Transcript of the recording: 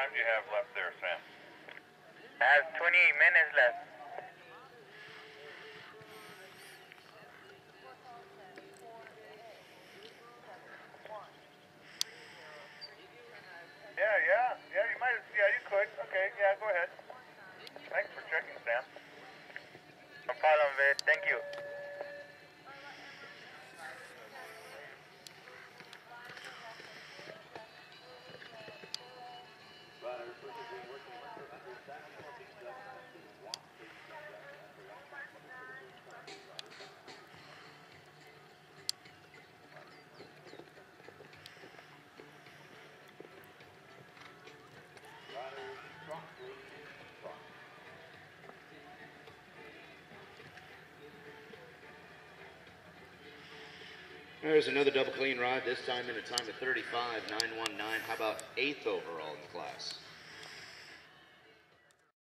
time do you have left there, Sam? I have 20 minutes left. Yeah, yeah, yeah. You might. Yeah, you could. Okay. Yeah, go ahead. Thanks for checking, Sam. No problem, Vid. Thank you. There's another double clean ride, this time in a time of 35.919. How about eighth overall in the class?